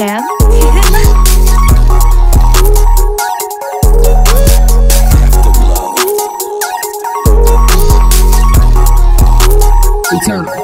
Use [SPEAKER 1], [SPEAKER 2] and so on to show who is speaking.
[SPEAKER 1] Chan.
[SPEAKER 2] Eternal.